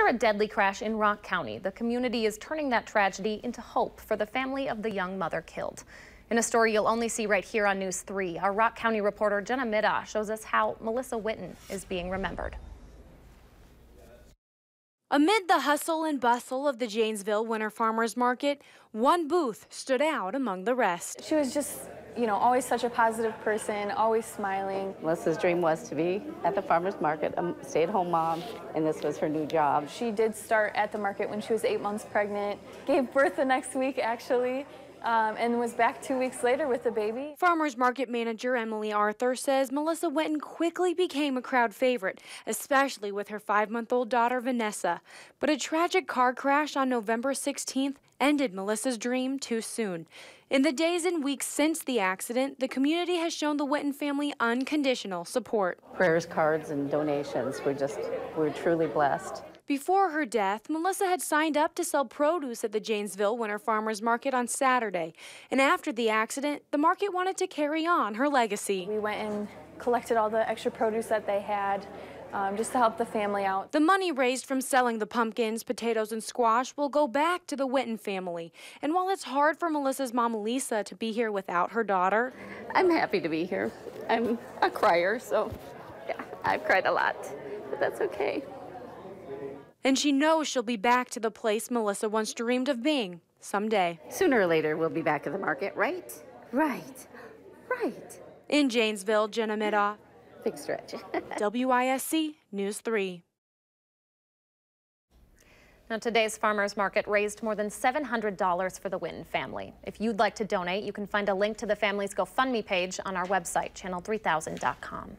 After a deadly crash in Rock County, the community is turning that tragedy into hope for the family of the young mother killed. In a story you'll only see right here on News 3, our Rock County reporter Jenna Middaugh shows us how Melissa Whitten is being remembered. Amid the hustle and bustle of the Janesville Winter Farmers Market, one booth stood out among the rest. She was just you know, always such a positive person, always smiling. Melissa's dream was to be at the farmer's market, a stay-at-home mom, and this was her new job. She did start at the market when she was eight months pregnant, gave birth the next week, actually. Um, and was back two weeks later with the baby. Farmers Market manager Emily Arthur says Melissa Whitten quickly became a crowd favorite, especially with her five-month-old daughter Vanessa. But a tragic car crash on November 16th ended Melissa's dream too soon. In the days and weeks since the accident, the community has shown the Whitten family unconditional support. Prayers, cards, and donations. We're just, we're truly blessed. Before her death, Melissa had signed up to sell produce at the Janesville Winter Farmers Market on Saturday. And after the accident, the market wanted to carry on her legacy. We went and collected all the extra produce that they had um, just to help the family out. The money raised from selling the pumpkins, potatoes, and squash will go back to the Whitten family. And while it's hard for Melissa's mom, Lisa, to be here without her daughter, I'm happy to be here. I'm a crier, so yeah, I've cried a lot, but that's okay. And she knows she'll be back to the place Melissa once dreamed of being someday. Sooner or later, we'll be back at the market, right? Right. Right. In Janesville, Jenna Middaugh, Big stretch. WISC News 3. Now, today's farmers market raised more than $700 for the Whitten family. If you'd like to donate, you can find a link to the family's GoFundMe page on our website, channel3000.com.